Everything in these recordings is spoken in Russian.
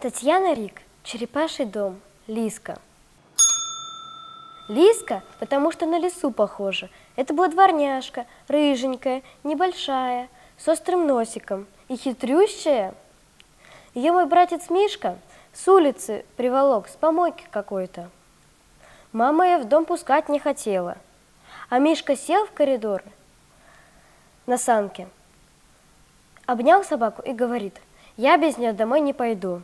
Татьяна Рик, Черепаший дом, Лиска. Лиска, потому что на лису похожа. Это была дворняжка, рыженькая, небольшая, с острым носиком и хитрющая. Ее мой братец Мишка с улицы приволок, с помойки какой-то. Мама ее в дом пускать не хотела. А Мишка сел в коридор на санке, обнял собаку и говорит, я без нее домой не пойду.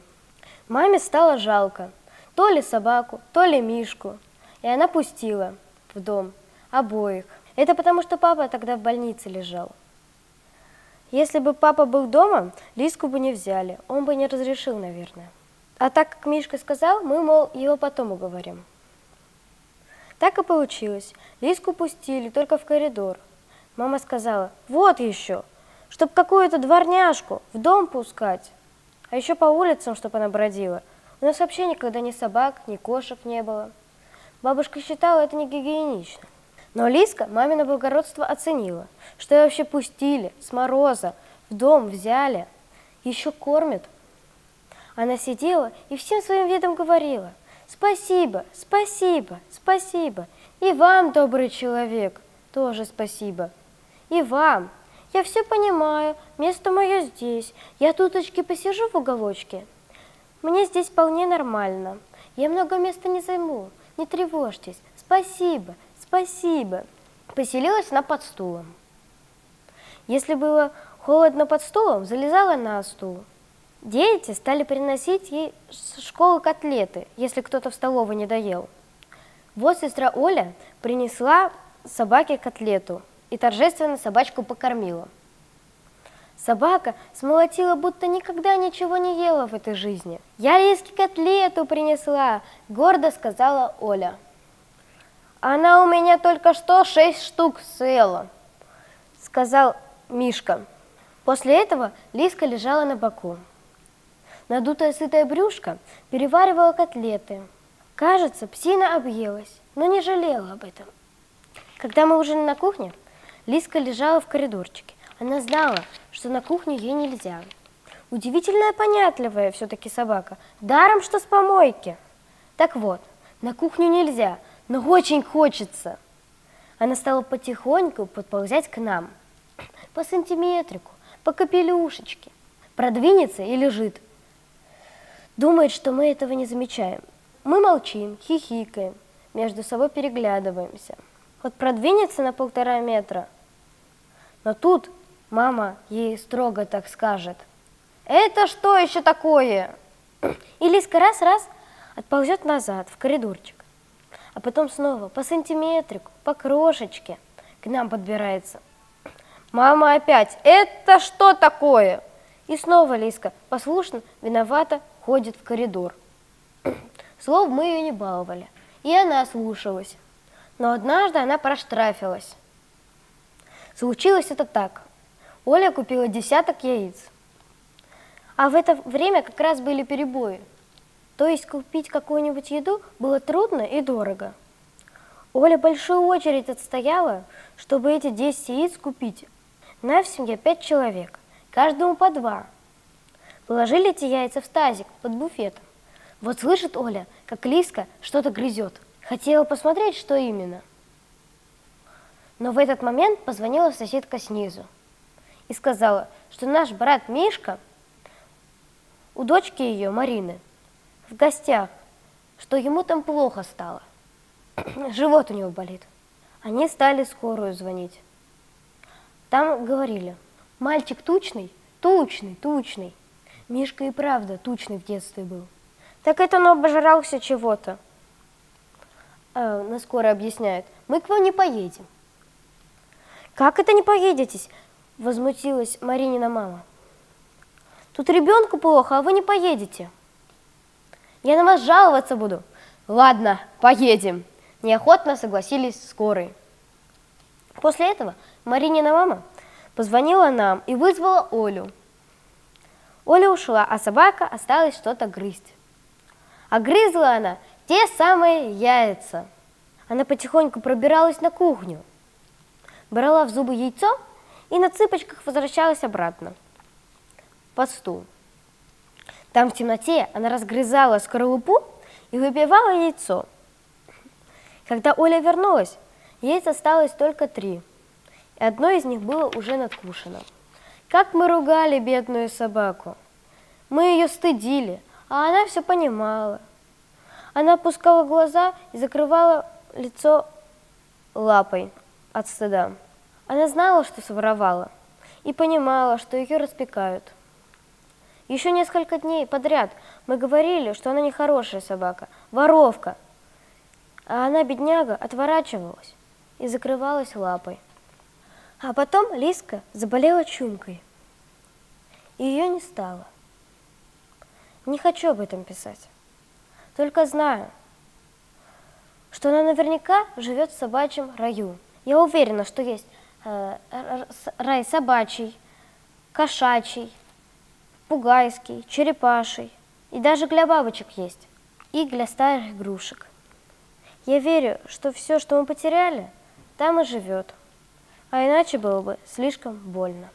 Маме стало жалко, то ли собаку, то ли Мишку, и она пустила в дом обоих. Это потому, что папа тогда в больнице лежал. Если бы папа был дома, Лиску бы не взяли, он бы не разрешил, наверное. А так как Мишка сказал, мы, мол, его потом уговорим. Так и получилось. Лиску пустили только в коридор. Мама сказала, вот еще, чтоб какую-то дворняжку в дом пускать. А еще по улицам, чтобы она бродила. У нас вообще никогда ни собак, ни кошек не было. Бабушка считала это не гигиенично. Но Лиска мамино благородство оценила, что ее вообще пустили с мороза, в дом взяли, еще кормят. Она сидела и всем своим видом говорила, спасибо, спасибо, спасибо, и вам, добрый человек, тоже спасибо, и вам, я все понимаю, место мое здесь. Я туточки посижу в уголочке. Мне здесь вполне нормально. Я много места не займу. Не тревожьтесь. Спасибо, спасибо. Поселилась она под стулом. Если было холодно под стулом, залезала на стул. Дети стали приносить ей с школы котлеты, если кто-то в столовой не доел. Вот сестра Оля принесла собаке котлету – и торжественно собачку покормила. Собака смолотила, будто никогда ничего не ела в этой жизни. «Я Лиске котлету принесла», — гордо сказала Оля. «Она у меня только что шесть штук съела», — сказал Мишка. После этого Лиска лежала на боку. Надутая сытая брюшка переваривала котлеты. Кажется, псина объелась, но не жалела об этом. Когда мы ужинали на кухне, Лиска лежала в коридорчике. Она знала, что на кухню ей нельзя. Удивительная понятливая все-таки собака. Даром, что с помойки. Так вот, на кухню нельзя, но очень хочется. Она стала потихоньку подползать к нам. По сантиметрику, по капелюшечке. Продвинется и лежит. Думает, что мы этого не замечаем. Мы молчим, хихикаем, между собой переглядываемся. Вот продвинется на полтора метра, но тут мама ей строго так скажет. Это что еще такое? И Лиска раз-раз отползет назад, в коридорчик. А потом снова по сантиметрику, по крошечке к нам подбирается. Мама опять, это что такое? И снова Лиска послушно, виновата, ходит в коридор. Слов мы ее не баловали, и она слушалась. Но однажды она проштрафилась. Случилось это так. Оля купила десяток яиц. А в это время как раз были перебои. То есть купить какую-нибудь еду было трудно и дорого. Оля большую очередь отстояла, чтобы эти 10 яиц купить. На в семье 5 человек, каждому по два. Положили эти яйца в тазик под буфетом. Вот слышит Оля, как Лиска что-то грызет. Хотела посмотреть, что именно – но в этот момент позвонила соседка снизу и сказала, что наш брат Мишка у дочки ее, Марины, в гостях, что ему там плохо стало. Живот у него болит. Они стали скорую звонить. Там говорили, мальчик тучный, тучный, тучный. Мишка и правда тучный в детстве был. Так это он обожрался чего-то. А, на скорой объясняет, мы к вам не поедем. «Как это не поедетесь?» – возмутилась Маринина мама. «Тут ребенку плохо, а вы не поедете». «Я на вас жаловаться буду». «Ладно, поедем». Неохотно согласились скорые. После этого Маринина мама позвонила нам и вызвала Олю. Оля ушла, а собака осталась что-то грызть. А грызла она те самые яйца. Она потихоньку пробиралась на кухню – брала в зубы яйцо и на цыпочках возвращалась обратно под стул. Там в темноте она разгрызала скорлупу и выпивала яйцо. Когда Оля вернулась, яиц осталось только три, и одно из них было уже надкушено. Как мы ругали бедную собаку! Мы ее стыдили, а она все понимала. Она опускала глаза и закрывала лицо лапой от стыда. Она знала, что своровала, и понимала, что ее распекают. Еще несколько дней подряд мы говорили, что она нехорошая собака, воровка. А она, бедняга, отворачивалась и закрывалась лапой. А потом Лиска заболела чумкой, и ее не стало. Не хочу об этом писать, только знаю, что она наверняка живет в собачьем раю. Я уверена, что есть рай собачий, кошачий, пугайский, черепаший. И даже для бабочек есть. И для старых игрушек. Я верю, что все, что мы потеряли, там и живет. А иначе было бы слишком больно.